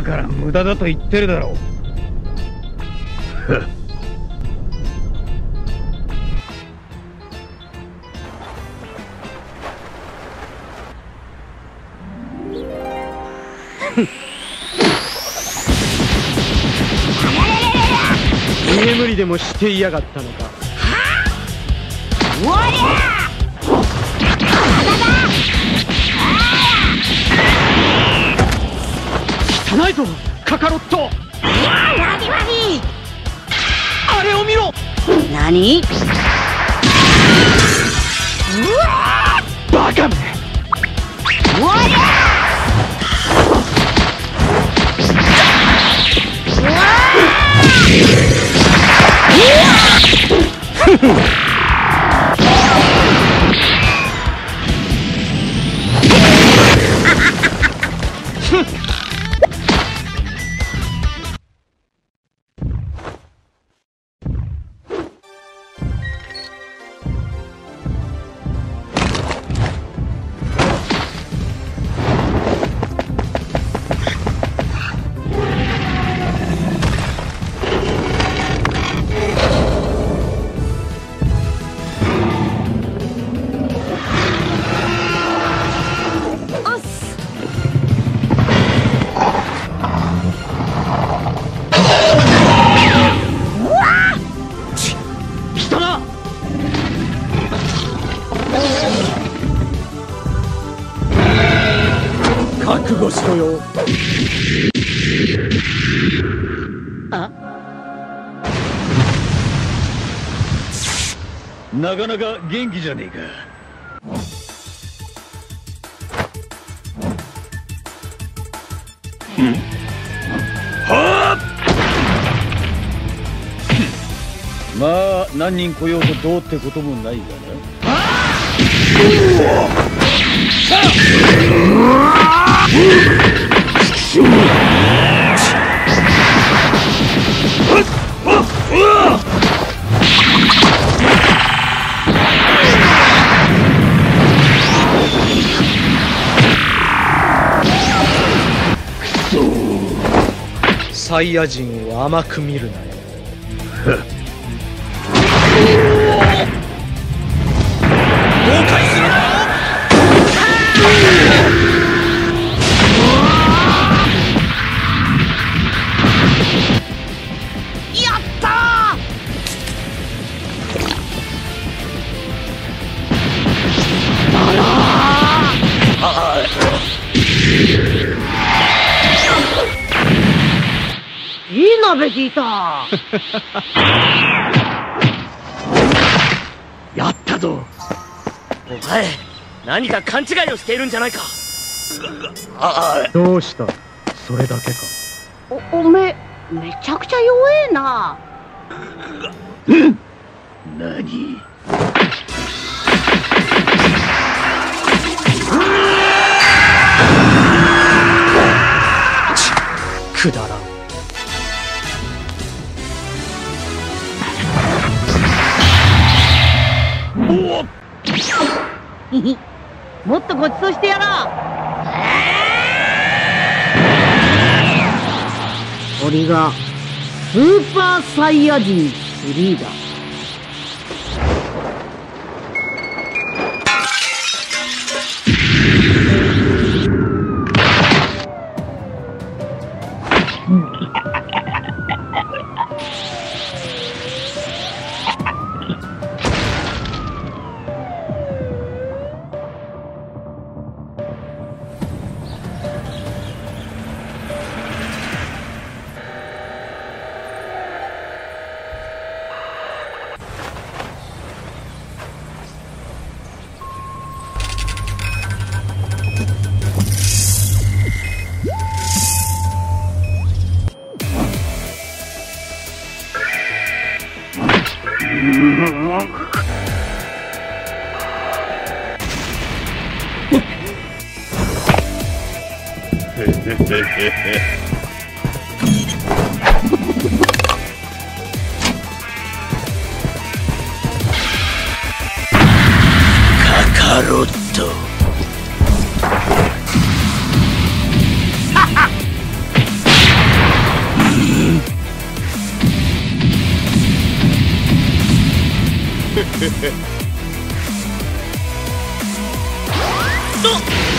だから無駄だと言ってるだろう。居眠りでもしていやがったのか。おりゃ汚いぞカカロット。いや何何あれを見ろ。何？うわバカめ。おりゃうわなかなか元気じゃねえか。はあまあ何人来ようとどうってこともないがなサイヤ人を甘く見るなよ。誤解す やったぞ。お前何か勘違いをしているんじゃないか。どうした？それだけか。おおめえめちゃくちゃ弱えな。何？くだらもっとごちそうしてやらこれがスーパーサイヤ人3だカっ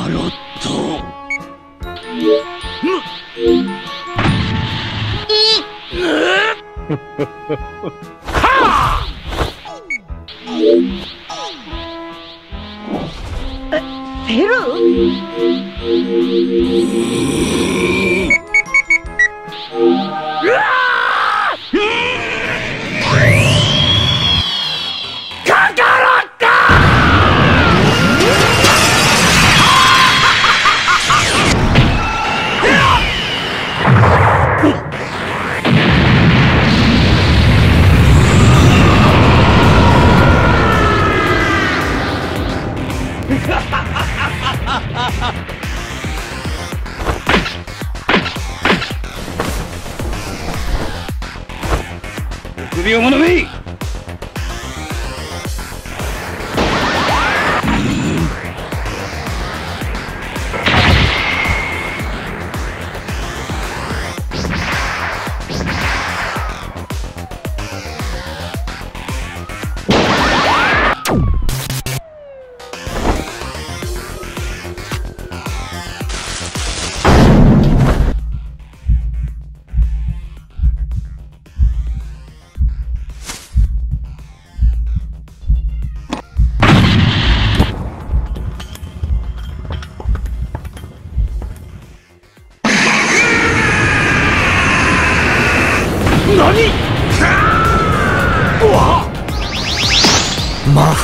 タロットえフェルいうもの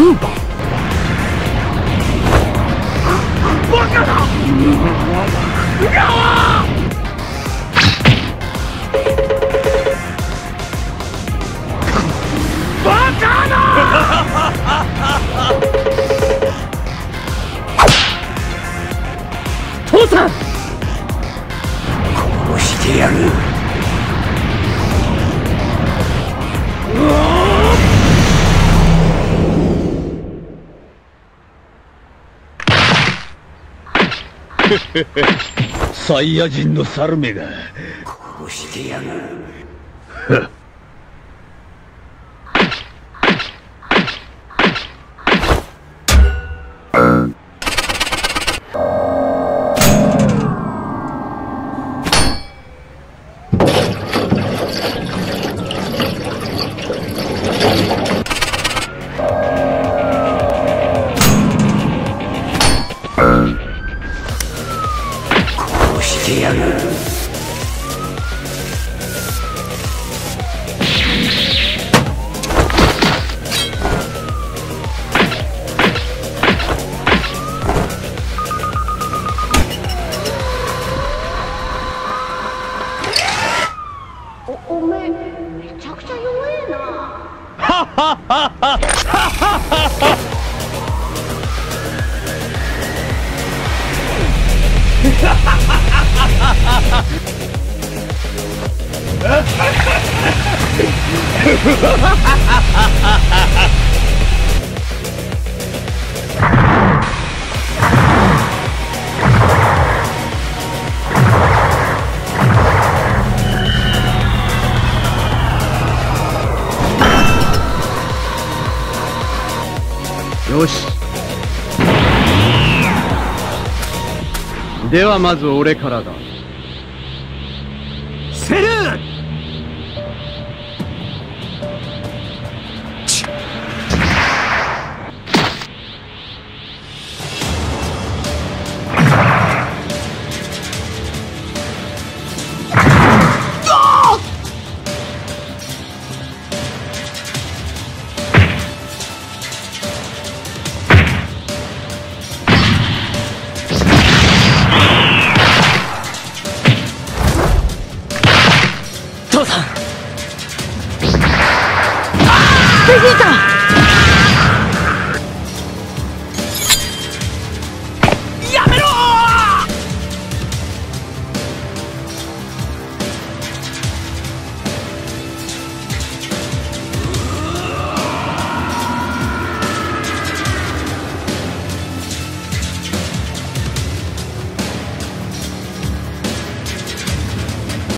クーパーサイヤ人の猿めが。こうしてやがる。よし。ではまず俺からだ。